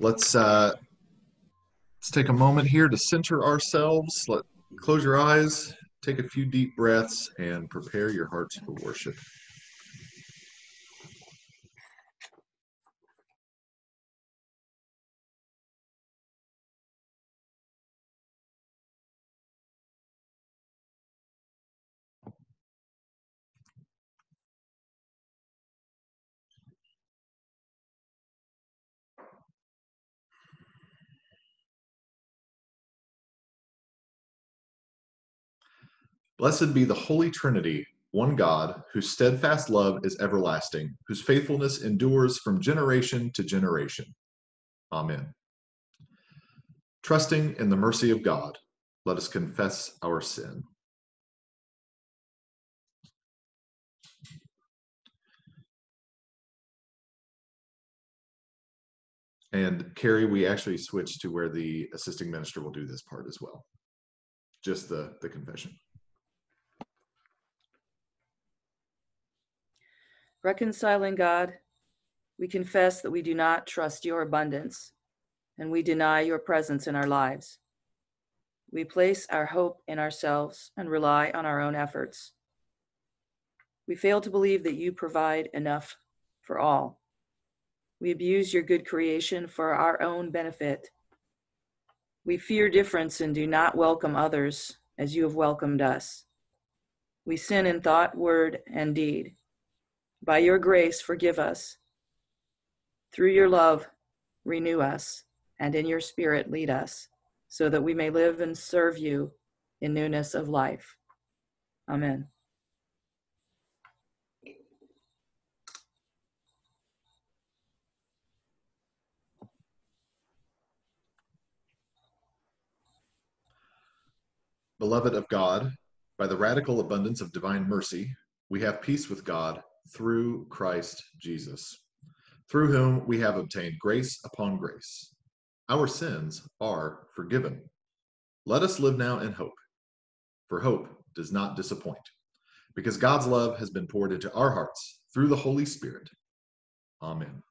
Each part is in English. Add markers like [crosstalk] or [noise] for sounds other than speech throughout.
let's uh, let's take a moment here to center ourselves. Let close your eyes, take a few deep breaths, and prepare your hearts for worship. Blessed be the Holy Trinity, one God, whose steadfast love is everlasting, whose faithfulness endures from generation to generation. Amen. Trusting in the mercy of God, let us confess our sin. And Carrie, we actually switched to where the assisting minister will do this part as well. Just the, the confession. Reconciling God, we confess that we do not trust your abundance and we deny your presence in our lives. We place our hope in ourselves and rely on our own efforts. We fail to believe that you provide enough for all. We abuse your good creation for our own benefit. We fear difference and do not welcome others as you have welcomed us. We sin in thought, word, and deed. By your grace, forgive us. Through your love, renew us, and in your spirit, lead us, so that we may live and serve you in newness of life. Amen. Beloved of God, by the radical abundance of divine mercy, we have peace with God through Christ Jesus, through whom we have obtained grace upon grace. Our sins are forgiven. Let us live now in hope, for hope does not disappoint, because God's love has been poured into our hearts through the Holy Spirit. Amen.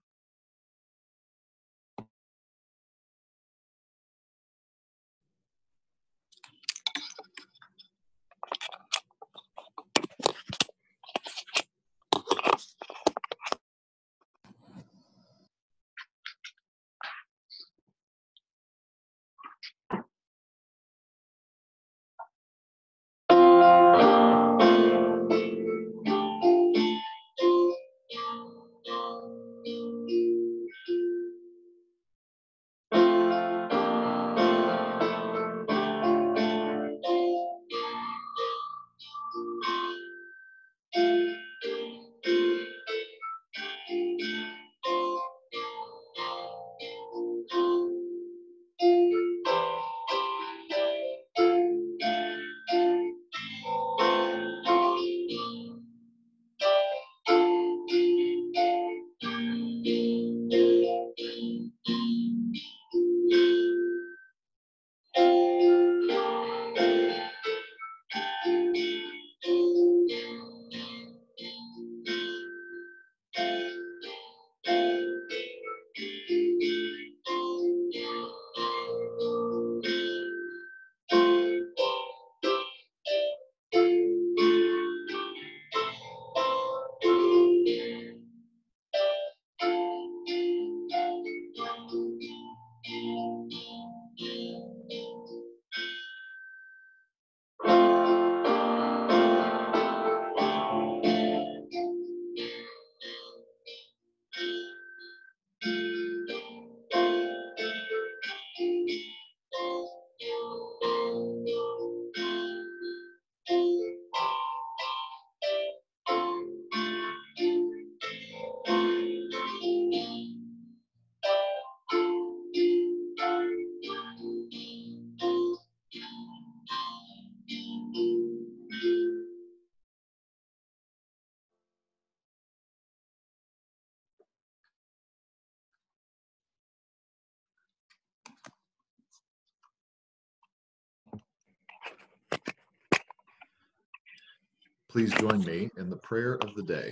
Please join me in the prayer of the day.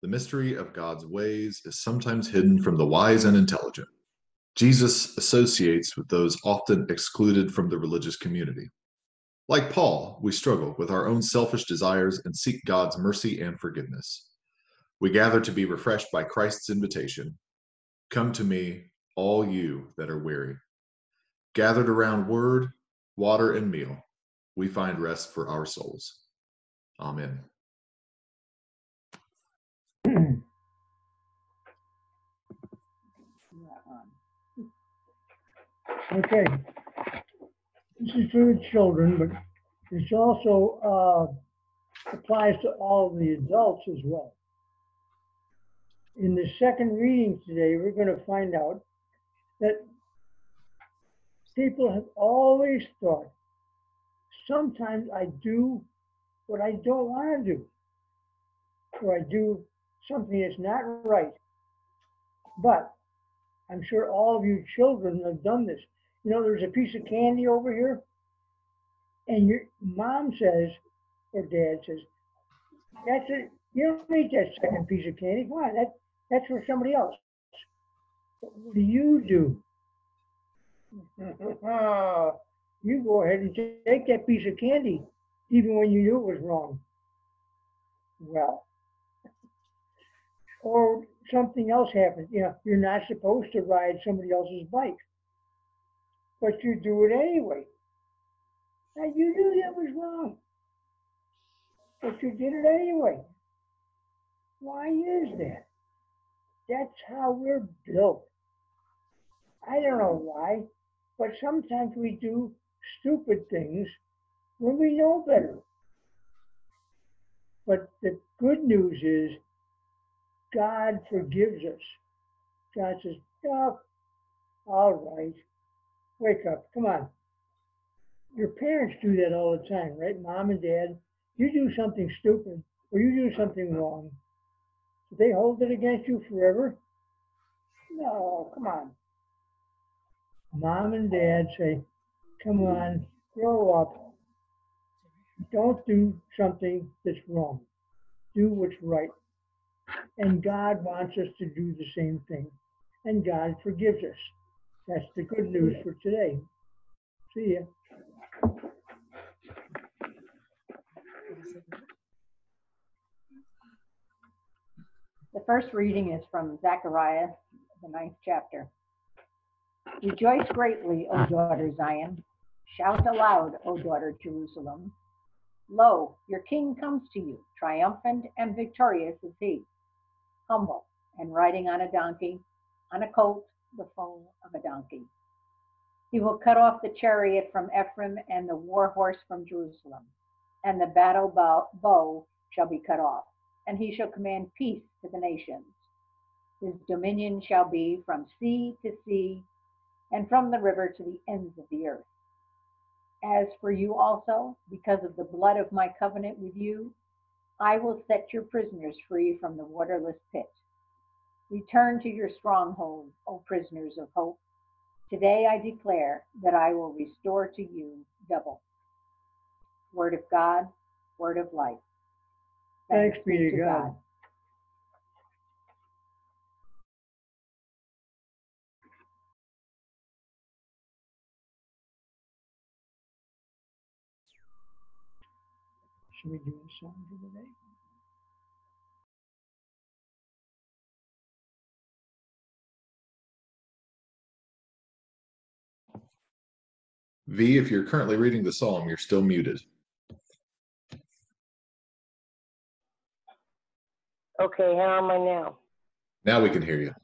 The mystery of God's ways is sometimes hidden from the wise and intelligent. Jesus associates with those often excluded from the religious community. Like Paul, we struggle with our own selfish desires and seek God's mercy and forgiveness. We gather to be refreshed by Christ's invitation Come to me, all you that are weary. Gathered around word, water, and meal, we find rest for our souls. Amen. [clears throat] Okay. This is for the children, but this also uh, applies to all of the adults as well. In the second reading today, we're going to find out that people have always thought, sometimes I do what I don't want to do, or I do something that's not right. But I'm sure all of you children have done this. You know, there's a piece of candy over here, and your mom says, or dad says, that's it. You don't need that second piece of candy. Why? that, that's for somebody else. What do you do? [laughs] you go ahead and take that piece of candy, even when you knew it was wrong. Well, or something else happens. You know, you're not supposed to ride somebody else's bike, but you do it anyway. Now you knew that was wrong, but you did it anyway. Why is that? That's how we're built. I don't know why, but sometimes we do stupid things when we know better. But the good news is God forgives us. God says, oh, all right, wake up, come on. Your parents do that all the time, right? Mom and dad, you do something stupid or you do something wrong. Do they hold it against you forever? No, come on. Mom and dad say, come on, grow up. Don't do something that's wrong. Do what's right. And God wants us to do the same thing. And God forgives us. That's the good news for today. See ya. The first reading is from Zechariah, the ninth chapter. Rejoice greatly, O uh. daughter Zion. Shout aloud, O daughter Jerusalem. Lo, your king comes to you, triumphant and victorious is he, humble and riding on a donkey, on a colt, the foal of a donkey. He will cut off the chariot from Ephraim and the war horse from Jerusalem, and the battle bow, bow shall be cut off, and he shall command peace to the nations. His dominion shall be from sea to sea, and from the river to the ends of the earth. As for you also, because of the blood of my covenant with you, I will set your prisoners free from the waterless pit. Return to your stronghold, O prisoners of hope. Today I declare that I will restore to you double. Word of God, word of life. Thanks be to God. Should we do a song for the day? V, if you're currently reading the psalm, you're still muted. Okay, how am I now? Now we can hear you.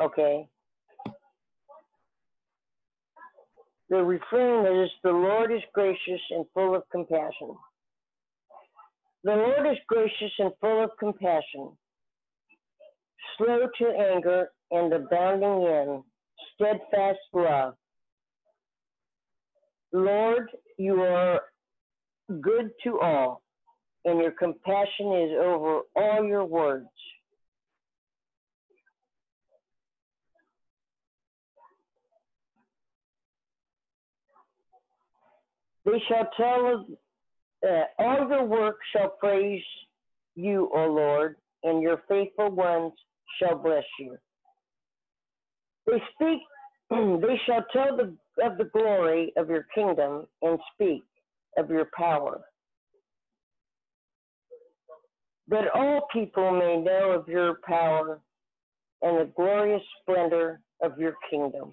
Okay. The refrain is The Lord is gracious and full of compassion. The Lord is gracious and full of compassion, slow to anger and abounding in steadfast love. Lord, you are good to all, and your compassion is over all your words. They shall tell uh, all your work shall praise you, O Lord. and your faithful ones shall bless you. They speak, [clears throat] they shall tell the, of the glory of your kingdom and speak of your power. That all people may know of your power and the glorious splendor of your kingdom.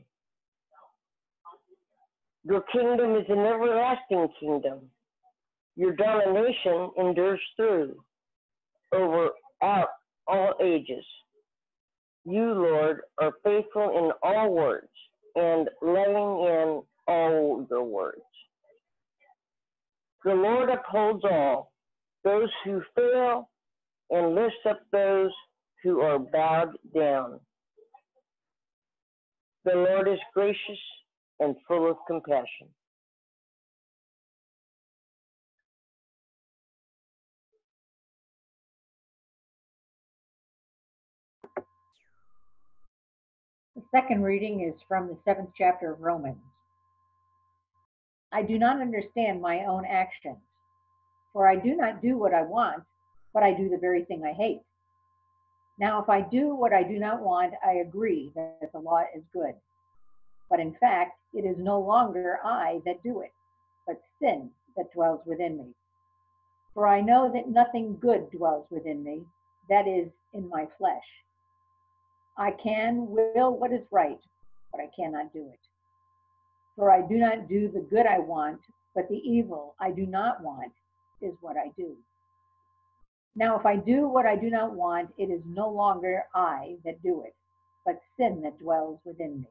Your kingdom is an everlasting kingdom. Your domination endures through, over out all ages. You, Lord, are faithful in all words and letting in all your words. The Lord upholds all, those who fail, and lifts up those who are bowed down. The Lord is gracious and full of compassion. Second reading is from the seventh chapter of Romans. I do not understand my own actions, for I do not do what I want, but I do the very thing I hate. Now, if I do what I do not want, I agree that the law is good. But in fact, it is no longer I that do it, but sin that dwells within me. For I know that nothing good dwells within me, that is, in my flesh. I can will what is right, but I cannot do it. For I do not do the good I want, but the evil I do not want is what I do. Now, if I do what I do not want, it is no longer I that do it, but sin that dwells within me.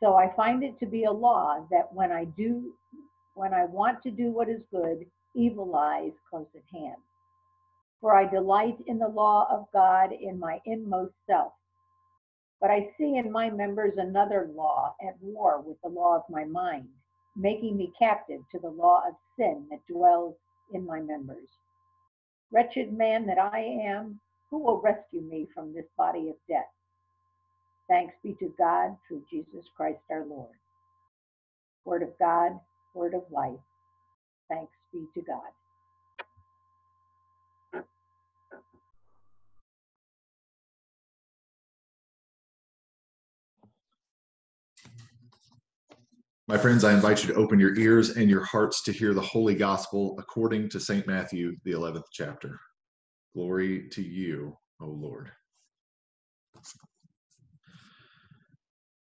So I find it to be a law that when I do, when I want to do what is good, evil lies close at hand. For I delight in the law of God in my inmost self. But I see in my members another law at war with the law of my mind, making me captive to the law of sin that dwells in my members. Wretched man that I am, who will rescue me from this body of death? Thanks be to God through Jesus Christ our Lord. Word of God, word of life. Thanks be to God. My friends, I invite you to open your ears and your hearts to hear the Holy Gospel according to St. Matthew, the 11th chapter. Glory to you, O Lord.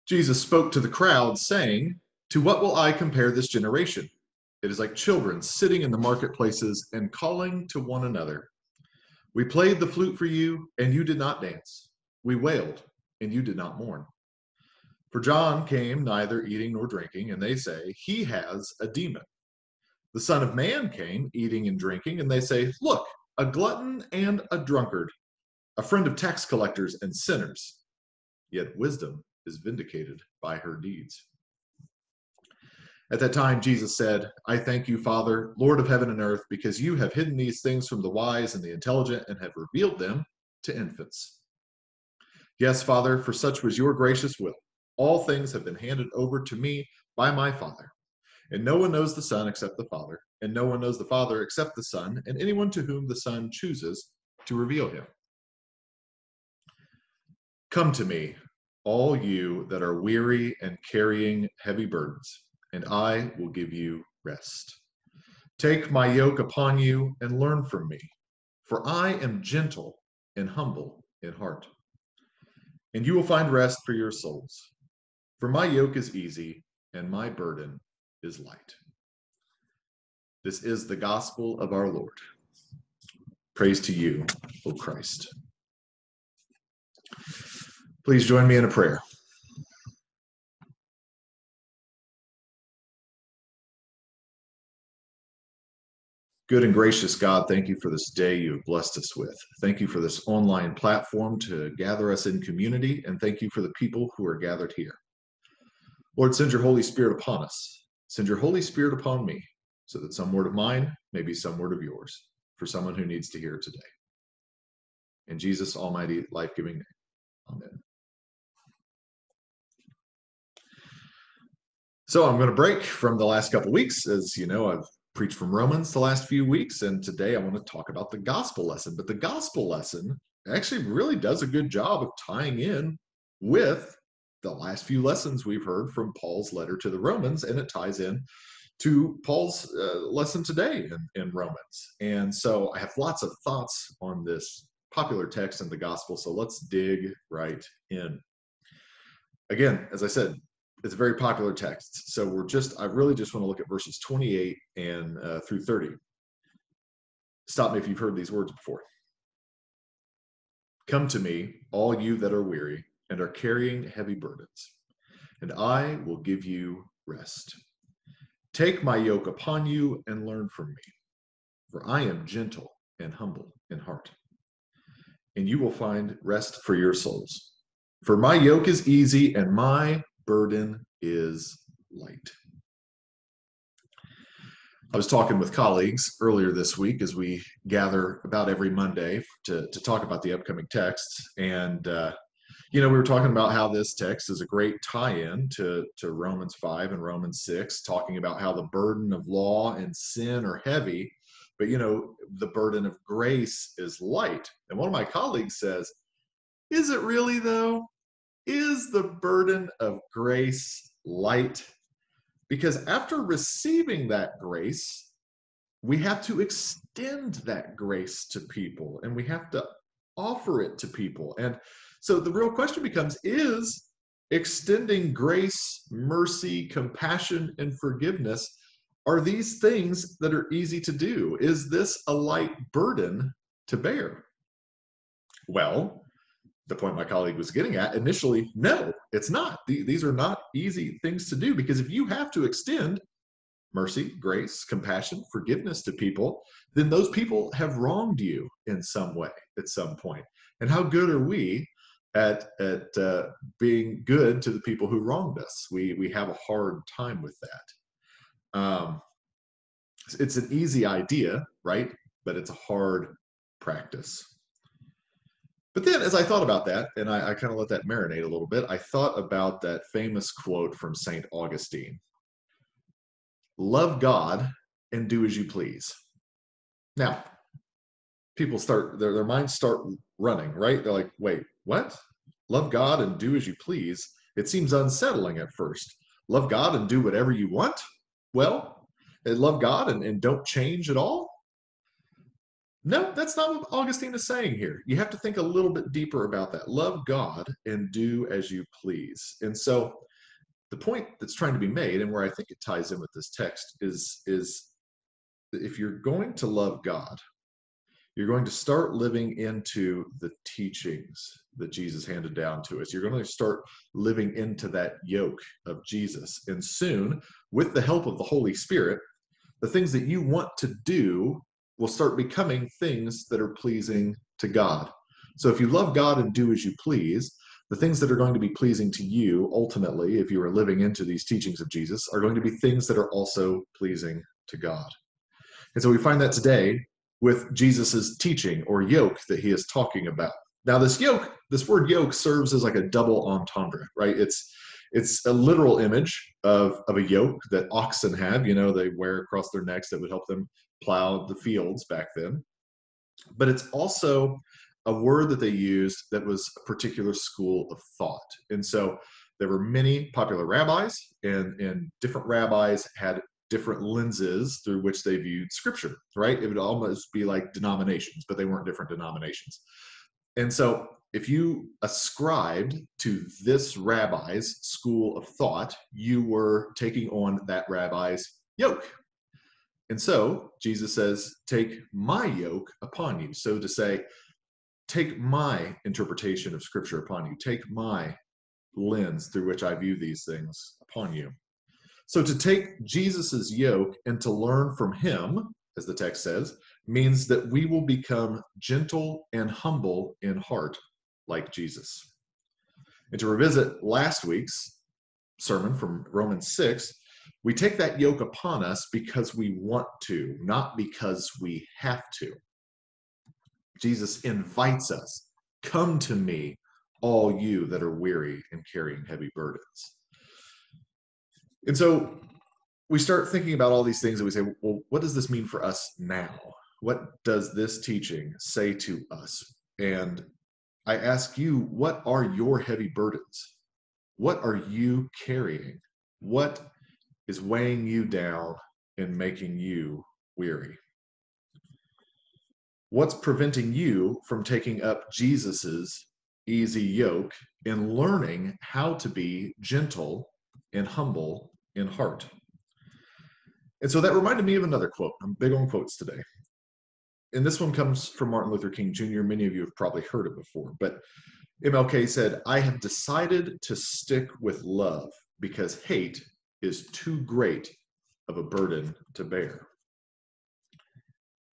Jesus spoke to the crowd, saying, To what will I compare this generation? It is like children sitting in the marketplaces and calling to one another. We played the flute for you, and you did not dance. We wailed, and you did not mourn. For John came neither eating nor drinking, and they say, He has a demon. The Son of Man came eating and drinking, and they say, Look, a glutton and a drunkard, a friend of tax collectors and sinners. Yet wisdom is vindicated by her deeds. At that time, Jesus said, I thank you, Father, Lord of heaven and earth, because you have hidden these things from the wise and the intelligent and have revealed them to infants. Yes, Father, for such was your gracious will. All things have been handed over to me by my Father. And no one knows the Son except the Father, and no one knows the Father except the Son, and anyone to whom the Son chooses to reveal him. Come to me, all you that are weary and carrying heavy burdens, and I will give you rest. Take my yoke upon you and learn from me, for I am gentle and humble in heart, and you will find rest for your souls. For my yoke is easy and my burden is light. This is the gospel of our Lord. Praise to you, O Christ. Please join me in a prayer. Good and gracious God, thank you for this day you have blessed us with. Thank you for this online platform to gather us in community, and thank you for the people who are gathered here. Lord, send your Holy Spirit upon us. Send your Holy Spirit upon me, so that some word of mine may be some word of yours for someone who needs to hear today. In Jesus' almighty, life giving name. Amen. So I'm going to break from the last couple weeks. As you know, I've preached from Romans the last few weeks, and today I want to talk about the gospel lesson. But the gospel lesson actually really does a good job of tying in with the last few lessons we've heard from Paul's letter to the Romans, and it ties in to Paul's uh, lesson today in, in Romans. And so I have lots of thoughts on this popular text in the gospel. So let's dig right in. Again, as I said, it's a very popular text. So we're just, I really just want to look at verses 28 and uh, through 30. Stop me if you've heard these words before. Come to me, all you that are weary and are carrying heavy burdens, and I will give you rest. Take my yoke upon you and learn from me, for I am gentle and humble in heart, and you will find rest for your souls. For my yoke is easy and my burden is light. I was talking with colleagues earlier this week as we gather about every Monday to, to talk about the upcoming texts. And, uh, you know, we were talking about how this text is a great tie in to, to Romans 5 and Romans 6, talking about how the burden of law and sin are heavy, but, you know, the burden of grace is light. And one of my colleagues says, Is it really though? Is the burden of grace light? Because after receiving that grace, we have to extend that grace to people and we have to offer it to people. And so the real question becomes is extending grace, mercy, compassion, and forgiveness are these things that are easy to do? Is this a light burden to bear? Well, the point my colleague was getting at initially no it's not these are not easy things to do because if you have to extend mercy grace compassion forgiveness to people then those people have wronged you in some way at some point. and how good are we at at uh, being good to the people who wronged us we we have a hard time with that um it's an easy idea right but it's a hard practice but then, as I thought about that, and I, I kind of let that marinate a little bit, I thought about that famous quote from St. Augustine Love God and do as you please. Now, people start, their, their minds start running, right? They're like, wait, what? Love God and do as you please. It seems unsettling at first. Love God and do whatever you want? Well, and love God and, and don't change at all? No, that's not what Augustine is saying here. You have to think a little bit deeper about that. Love God and do as you please. And so the point that's trying to be made and where I think it ties in with this text is is if you're going to love God, you're going to start living into the teachings that Jesus handed down to us. You're going to start living into that yoke of Jesus. And soon, with the help of the Holy Spirit, the things that you want to do will start becoming things that are pleasing to God. So if you love God and do as you please, the things that are going to be pleasing to you ultimately, if you are living into these teachings of Jesus, are going to be things that are also pleasing to God. And so we find that today with Jesus's teaching or yoke that he is talking about. Now, this yoke, this word yoke serves as like a double entendre, right? It's it's a literal image of, of a yoke that oxen have, you know, they wear across their necks that would help them plow the fields back then. But it's also a word that they used that was a particular school of thought. And so there were many popular rabbis, and, and different rabbis had different lenses through which they viewed scripture, right? It would almost be like denominations, but they weren't different denominations. And so if you ascribed to this rabbi's school of thought, you were taking on that rabbi's yoke. And so Jesus says, Take my yoke upon you. So to say, take my interpretation of scripture upon you, take my lens through which I view these things upon you. So to take Jesus's yoke and to learn from him, as the text says, means that we will become gentle and humble in heart like Jesus. And to revisit last week's sermon from Romans 6, we take that yoke upon us because we want to, not because we have to. Jesus invites us Come to me, all you that are weary and carrying heavy burdens. And so we start thinking about all these things and we say, well, what does this mean for us now? What does this teaching say to us? And I ask you, what are your heavy burdens? What are you carrying? What is weighing you down and making you weary? What's preventing you from taking up Jesus's easy yoke and learning how to be gentle and humble in heart? And so that reminded me of another quote. I'm big on quotes today. And this one comes from Martin Luther King Jr. Many of you have probably heard it before, but MLK said, I have decided to stick with love because hate is too great of a burden to bear.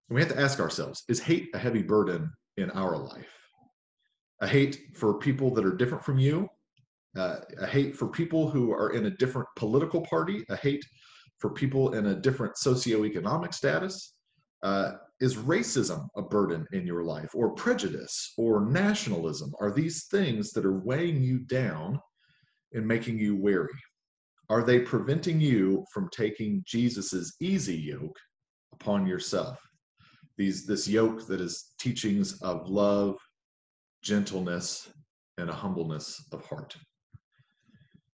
And we have to ask ourselves is hate a heavy burden in our life? A hate for people that are different from you, uh, a hate for people who are in a different political party, a hate for people in a different socioeconomic status? Uh, is racism a burden in your life, or prejudice, or nationalism? Are these things that are weighing you down and making you weary? Are they preventing you from taking Jesus's easy yoke upon yourself? These this yoke that is teachings of love, gentleness, and a humbleness of heart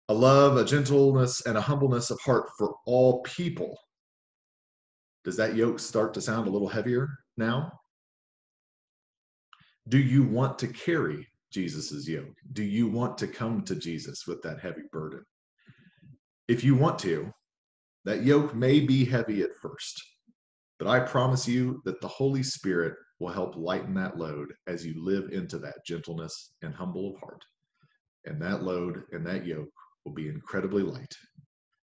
a love, a gentleness, and a humbleness of heart for all people. Does that yoke start to sound a little heavier now? Do you want to carry Jesus's yoke? Do you want to come to Jesus with that heavy burden? If you want to, that yoke may be heavy at first, but I promise you that the Holy Spirit will help lighten that load as you live into that gentleness and humble of heart. And that load and that yoke will be incredibly light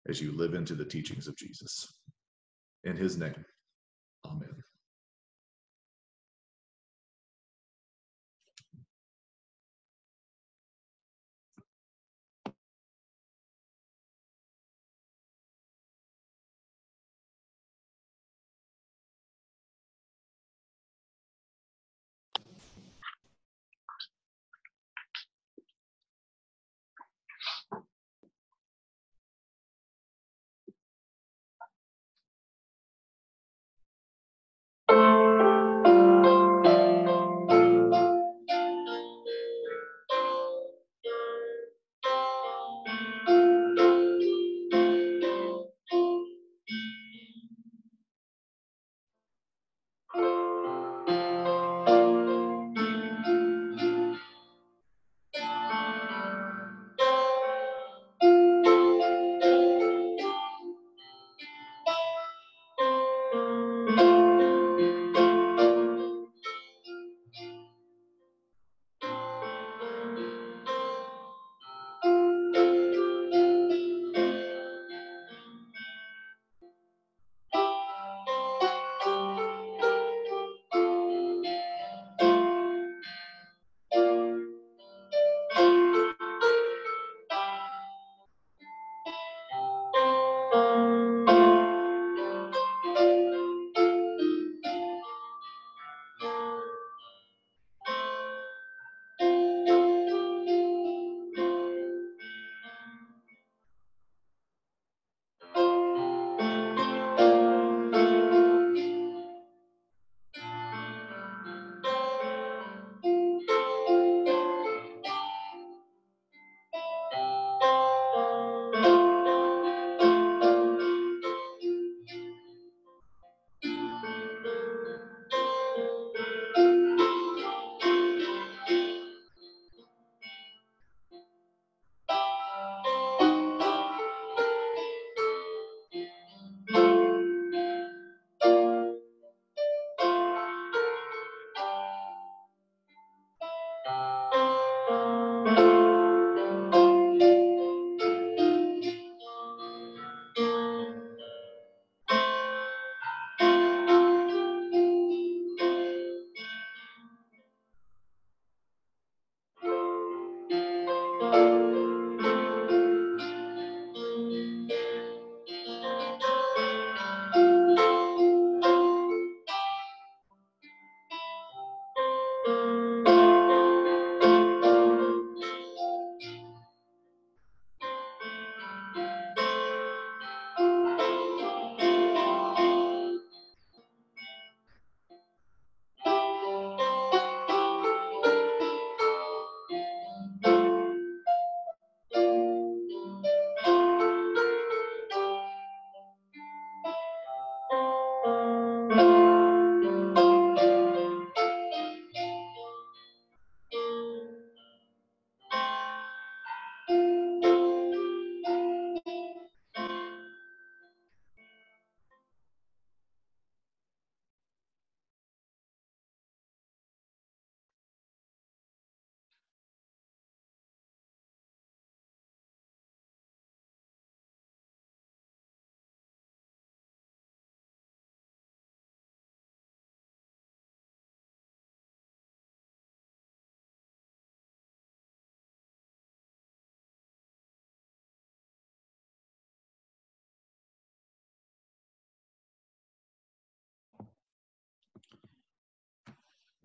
as you live into the teachings of Jesus. In his name, amen.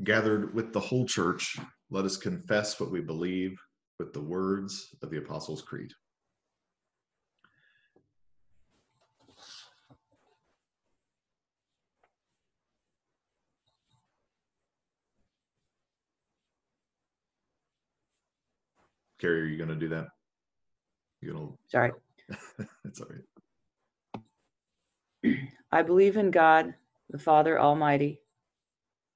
Gathered with the whole church, let us confess what we believe with the words of the Apostles' Creed. Carrie, are you going to do that? You gonna? Sorry. [laughs] it's all right. I believe in God, the Father Almighty,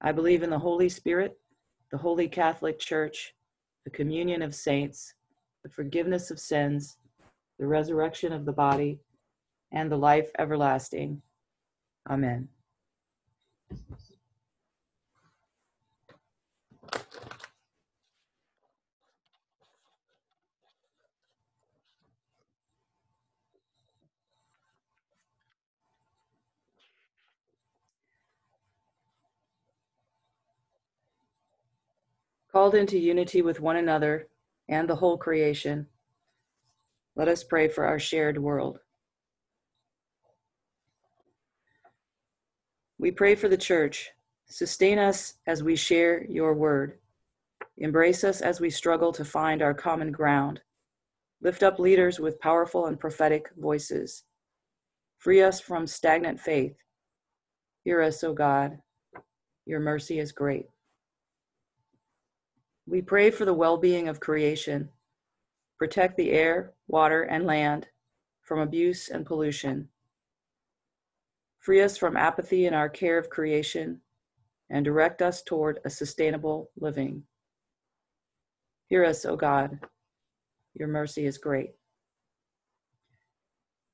I believe in the Holy Spirit, the Holy Catholic Church, the communion of saints, the forgiveness of sins, the resurrection of the body, and the life everlasting. Amen. Called into unity with one another and the whole creation, let us pray for our shared world. We pray for the church. Sustain us as we share your word. Embrace us as we struggle to find our common ground. Lift up leaders with powerful and prophetic voices. Free us from stagnant faith. Hear us, O God. Your mercy is great. We pray for the well being of creation. Protect the air, water, and land from abuse and pollution. Free us from apathy in our care of creation and direct us toward a sustainable living. Hear us, O God. Your mercy is great.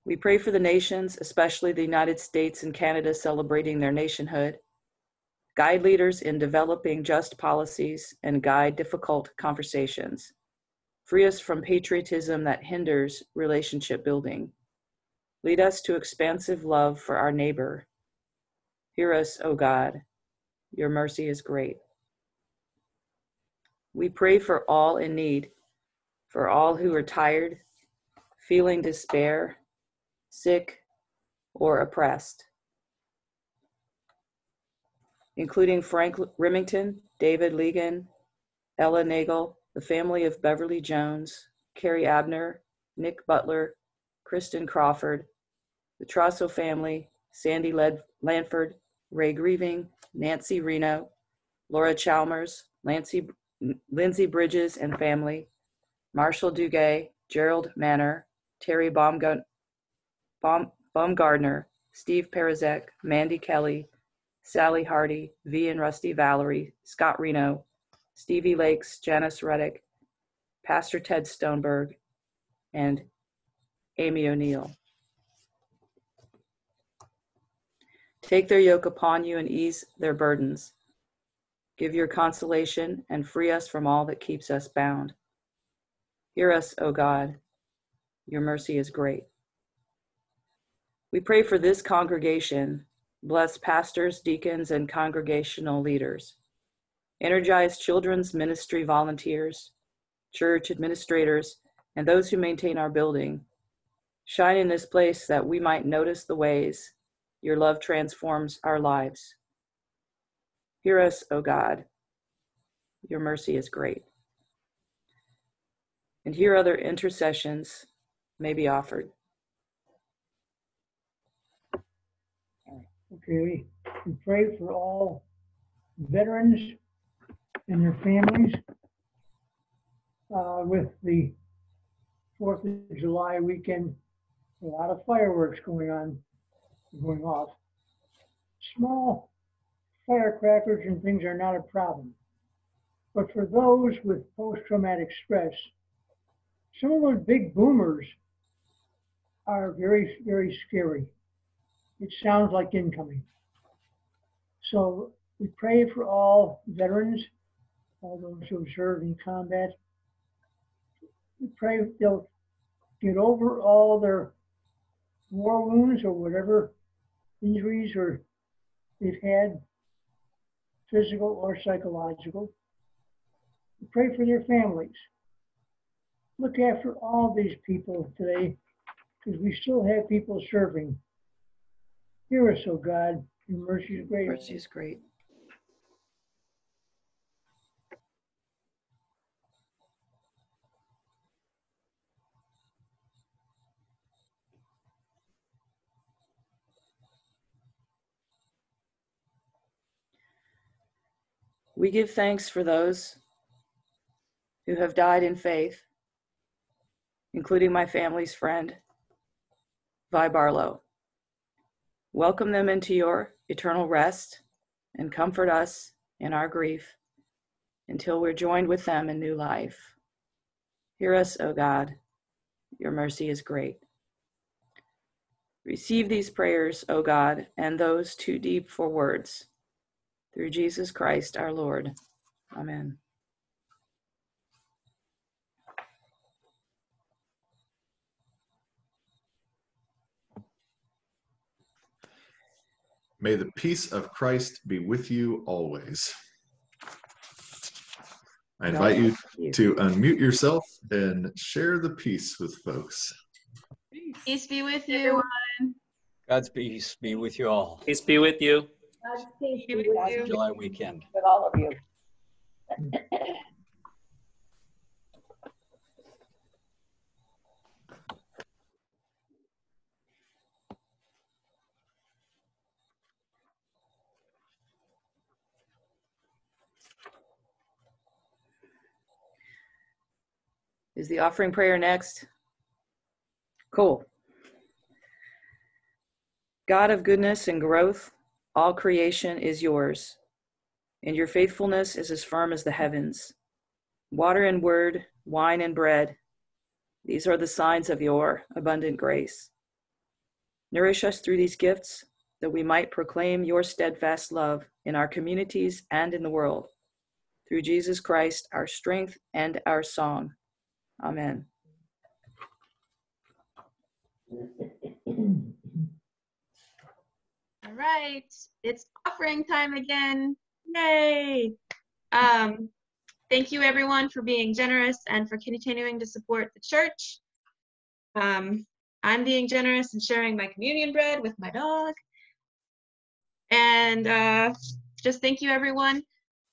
We pray for the nations, especially the United States and Canada celebrating their nationhood guide leaders in developing just policies, and guide difficult conversations. Free us from patriotism that hinders relationship building. Lead us to expansive love for our neighbor. Hear us, O God. Your mercy is great. We pray for all in need, for all who are tired, feeling despair, sick, or oppressed including Frank Remington, David Legan, Ella Nagel, the family of Beverly Jones, Carrie Abner, Nick Butler, Kristen Crawford, the Trasso family, Sandy Led- Lanford, Ray Grieving, Nancy Reno, Laura Chalmers, Lancy, Lindsay Bridges and family, Marshall Dugay, Gerald Manor, Terry Baumgart- Baum- Baumgardner, Steve Perizek, Mandy Kelly, Sally Hardy, V and Rusty Valerie, Scott Reno, Stevie Lakes, Janice Reddick, Pastor Ted Stoneberg, and Amy O'Neill. Take their yoke upon you and ease their burdens. Give your consolation and free us from all that keeps us bound. Hear us, O God. Your mercy is great. We pray for this congregation Bless pastors, deacons, and congregational leaders. Energize children's ministry volunteers, church administrators, and those who maintain our building. Shine in this place that we might notice the ways your love transforms our lives. Hear us, O God. Your mercy is great. And here other intercessions may be offered. Okay, we pray for all veterans and their families uh, with the Fourth of July weekend. A lot of fireworks going on, going off. Small firecrackers and things are not a problem. But for those with post-traumatic stress, some of those big boomers are very, very scary it sounds like incoming. So We pray for all veterans, all those who served in combat. We pray they'll get over all their war wounds or whatever injuries or they've had, physical or psychological. We pray for their families. Look after all these people today because we still have people serving. Hear us, O God, your mercy is great. Mercy is great. We give thanks for those who have died in faith, including my family's friend, Vi Barlow. Welcome them into your eternal rest and comfort us in our grief until we're joined with them in new life. Hear us, O God. Your mercy is great. Receive these prayers, O God, and those too deep for words. Through Jesus Christ our Lord. Amen. May the peace of Christ be with you always. I invite you to unmute yourself and share the peace with folks. Peace be with you. God's peace be with you all. Peace be with you. God's peace Be be with with you. you, July weekend. with all of you. [laughs] Is the offering prayer next? Cool. God of goodness and growth, all creation is yours, and your faithfulness is as firm as the heavens. Water and word, wine and bread, these are the signs of your abundant grace. Nourish us through these gifts that we might proclaim your steadfast love in our communities and in the world. Through Jesus Christ, our strength and our song. Amen. All right, it's offering time again. Yay! Um, thank you everyone for being generous and for continuing to support the church. Um, I'm being generous and sharing my communion bread with my dog. And uh, just thank you everyone.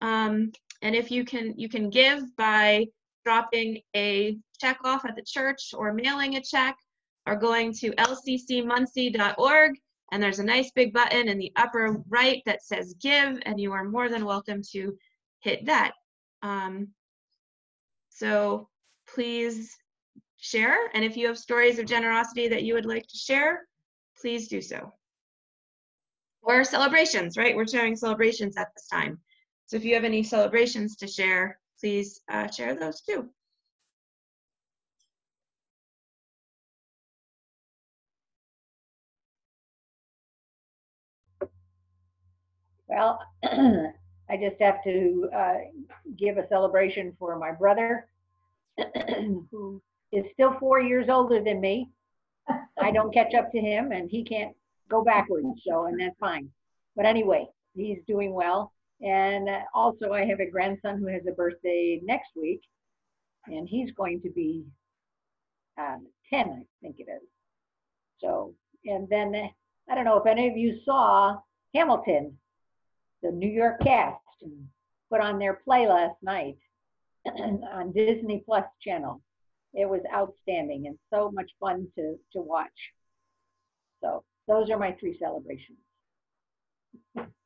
Um, and if you can, you can give by dropping a check off at the church or mailing a check or going to lccmuncie.org and there's a nice big button in the upper right that says give and you are more than welcome to hit that. Um, so please share and if you have stories of generosity that you would like to share please do so. Or celebrations right? We're sharing celebrations at this time. So if you have any celebrations to share please uh, share those too Well, [clears throat] I just have to uh, give a celebration for my brother, [clears throat] who is still four years older than me. I don't catch up to him, and he can't go backwards, so, and that's fine. But anyway, he's doing well. And also, I have a grandson who has a birthday next week, and he's going to be um, 10, I think it is. So, and then I don't know if any of you saw Hamilton the New York cast put on their play last night [clears throat] on Disney Plus channel. It was outstanding and so much fun to, to watch. So those are my three celebrations. [laughs]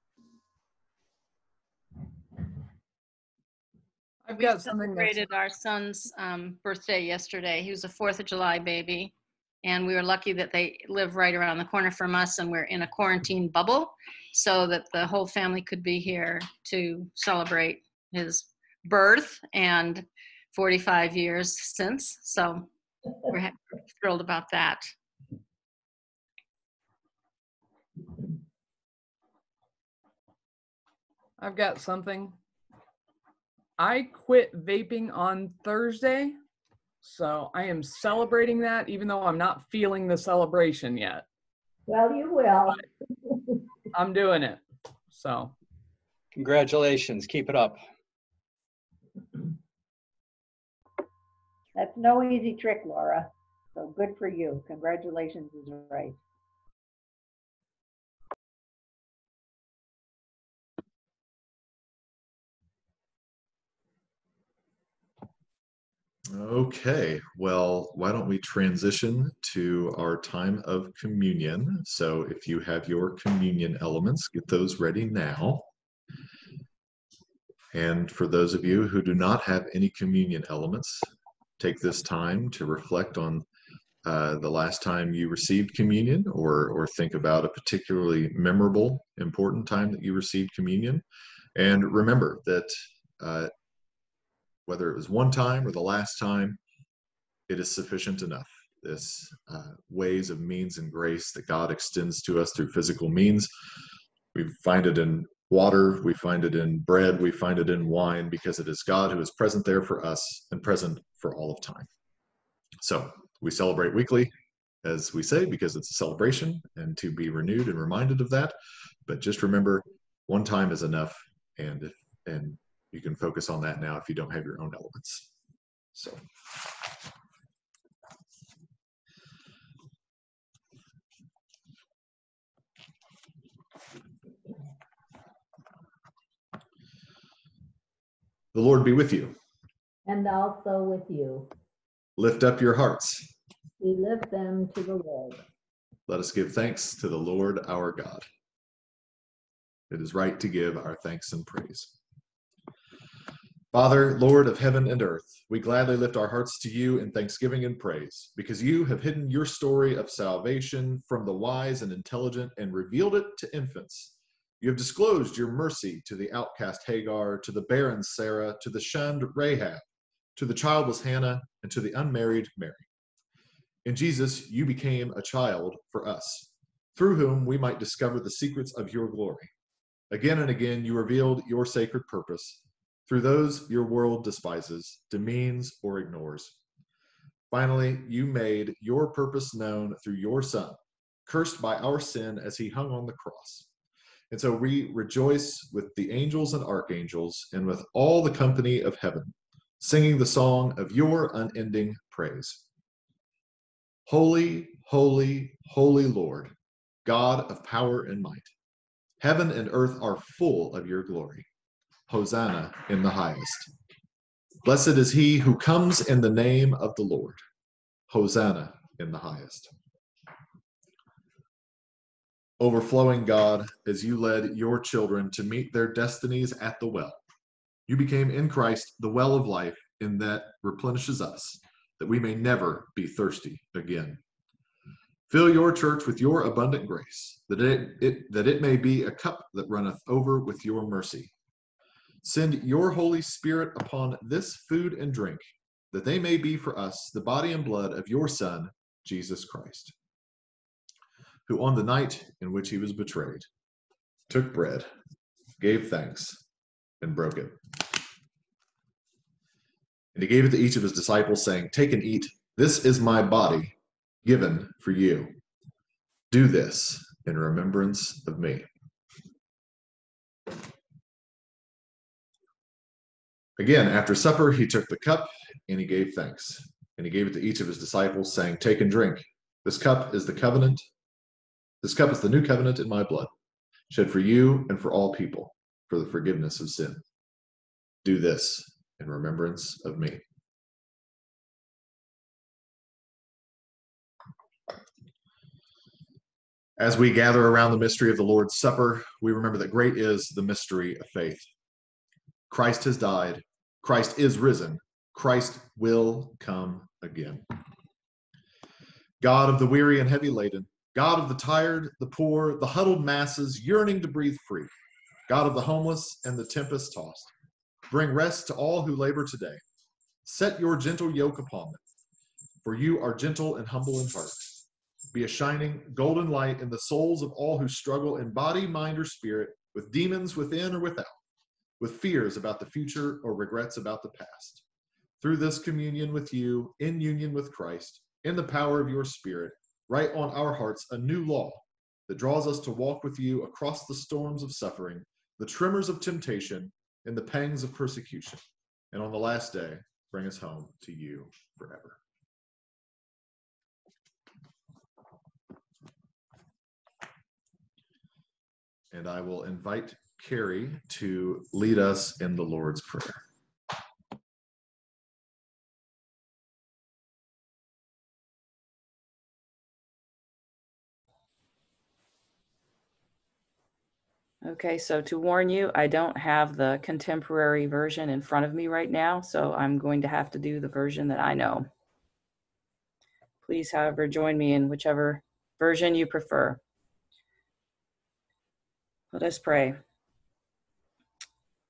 I've got something celebrated our son's um, birthday yesterday. He was a Fourth of July baby, and we were lucky that they live right around the corner from us, and we're in a quarantine bubble, so that the whole family could be here to celebrate his birth and 45 years since. So we're thrilled about that. I've got something. I quit vaping on Thursday, so I am celebrating that, even though I'm not feeling the celebration yet. Well, you will. I'm doing it. So Congratulations. Keep it up. That's no easy trick, Laura. So good for you. Congratulations is right. Okay, well, why don't we transition to our time of communion? So if you have your communion elements, get those ready now. And for those of you who do not have any communion elements, take this time to reflect on uh, the last time you received communion or, or think about a particularly memorable, important time that you received communion. And remember that uh, whether it was one time or the last time, it is sufficient enough. This uh, ways of means and grace that God extends to us through physical means. We find it in water, we find it in bread, we find it in wine, because it is God who is present there for us and present for all of time. So we celebrate weekly, as we say, because it's a celebration and to be renewed and reminded of that. But just remember, one time is enough, and and you can focus on that now if you don't have your own elements. So. The Lord be with you. and also with you. Lift up your hearts. We lift them to the Lord. Let us give thanks to the Lord our God. It is right to give our thanks and praise. Father, Lord of heaven and earth, we gladly lift our hearts to you in thanksgiving and praise, because you have hidden your story of salvation from the wise and intelligent and revealed it to infants. You have disclosed your mercy to the outcast Hagar, to the barren Sarah, to the shunned Rahab, to the childless Hannah, and to the unmarried Mary. In Jesus, you became a child for us, through whom we might discover the secrets of your glory. Again and again, you revealed your sacred purpose through those your world despises, demeans, or ignores. Finally, you made your purpose known through your Son, cursed by our sin as he hung on the cross. And so we rejoice with the angels and archangels and with all the company of heaven, singing the song of your unending praise. Holy, holy, holy Lord, God of power and might. Heaven and earth are full of your glory. Hosanna in the highest. Blessed is he who comes in the name of the Lord. Hosanna in the highest. Overflowing God, as you led your children to meet their destinies at the well, you became in Christ the well of life, in that replenishes us, that we may never be thirsty again. Fill your church with your abundant grace, that it, it, that it may be a cup that runneth over with your mercy. Send your Holy Spirit upon this food and drink, that they may be for us the body and blood of your Son, Jesus Christ, who on the night in which he was betrayed took bread, gave thanks, and broke it. And he gave it to each of his disciples, saying, Take and eat. This is my body given for you. Do this in remembrance of me. Again, after supper, he took the cup and he gave thanks. And he gave it to each of his disciples, saying, Take and drink. This cup is the covenant. This cup is the new covenant in my blood, shed for you and for all people for the forgiveness of sin. Do this in remembrance of me. As we gather around the mystery of the Lord's Supper, we remember that great is the mystery of faith. Christ has died, Christ is risen, Christ will come again. God of the weary and heavy laden, God of the tired, the poor, the huddled masses yearning to breathe free, God of the homeless and the tempest tossed, bring rest to all who labor today. Set your gentle yoke upon them, for you are gentle and humble in heart. Be a shining golden light in the souls of all who struggle in body, mind, or spirit, with demons within or without. With fears about the future or regrets about the past. Through this communion with you, in union with Christ, in the power of your Spirit, write on our hearts a new law that draws us to walk with you across the storms of suffering, the tremors of temptation, and the pangs of persecution. And on the last day, bring us home to you forever. And I will invite Carrie to lead us in the Lord's Prayer. Okay, so to warn you, I don't have the contemporary version in front of me right now, so I'm going to have to do the version that I know. Please, however, join me in whichever version you prefer. Let us pray.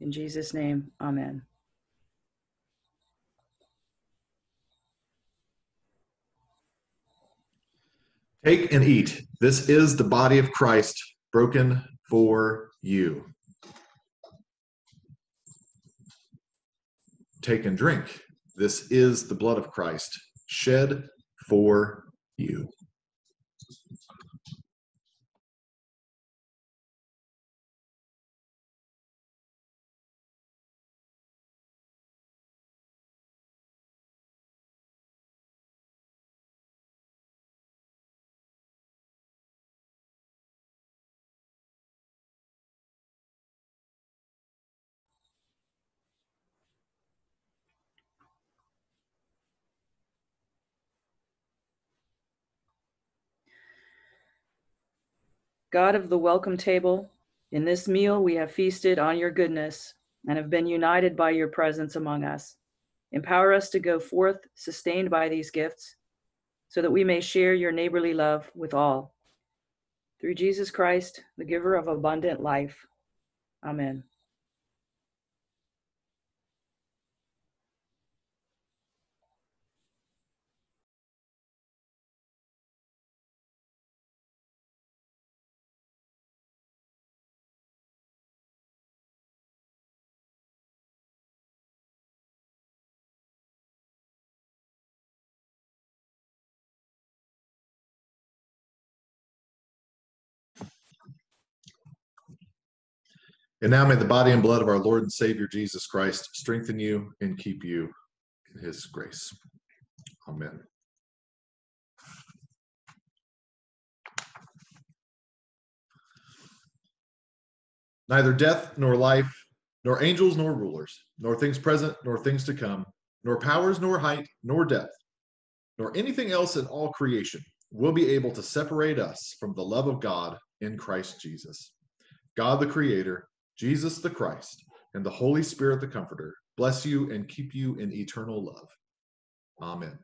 In Jesus' name, amen. Take and eat. This is the body of Christ broken for you. Take and drink. This is the blood of Christ shed for you. God of the welcome table, in this meal we have feasted on your goodness and have been united by your presence among us. Empower us to go forth sustained by these gifts so that we may share your neighborly love with all. Through Jesus Christ, the giver of abundant life. Amen. And now may the body and blood of our Lord and Savior Jesus Christ strengthen you and keep you in his grace. Amen. Neither death nor life, nor angels nor rulers, nor things present nor things to come, nor powers nor height nor depth, nor anything else in all creation will be able to separate us from the love of God in Christ Jesus. God the Creator, Jesus the Christ, and the Holy Spirit the Comforter bless you and keep you in eternal love. Amen.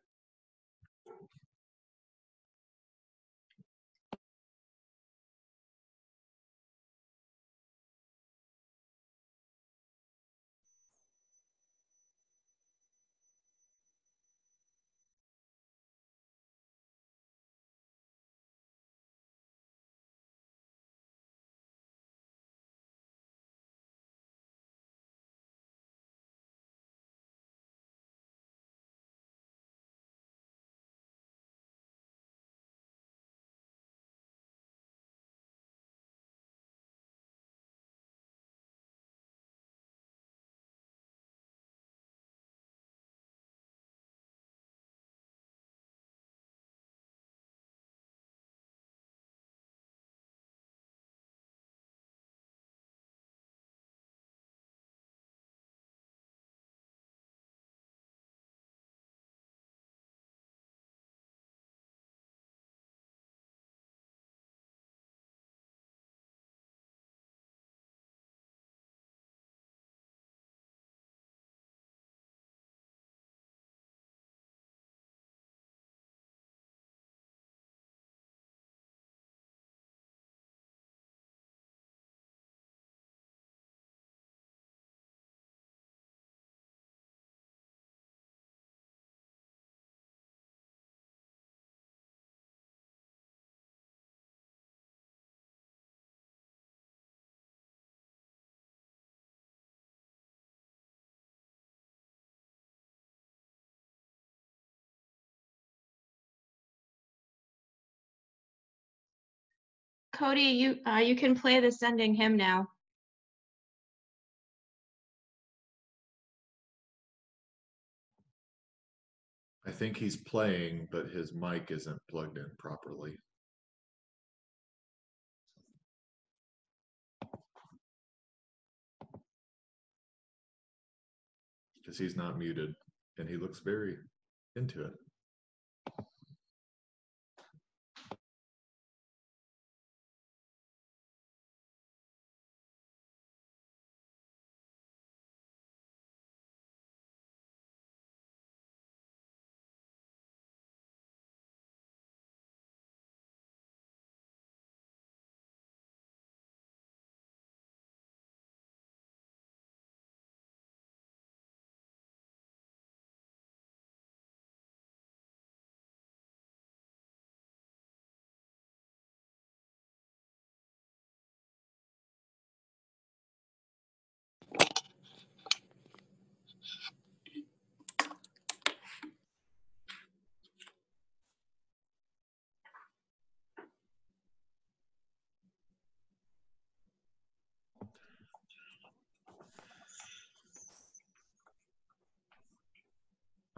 Cody, you, uh, you can play the sending hymn now. I think he's playing, but his mic isn't plugged in properly. Because he's not muted and he looks very into it.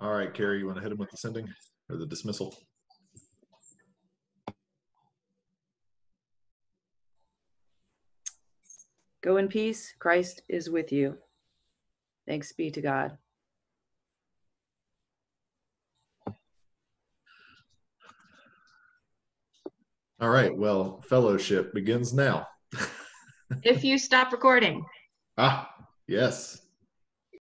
All right, Carrie, you want to hit him with the sending or the dismissal? Go in peace. Christ is with you. Thanks be to God. All right, well, fellowship begins now. If you stop recording. ah, yes.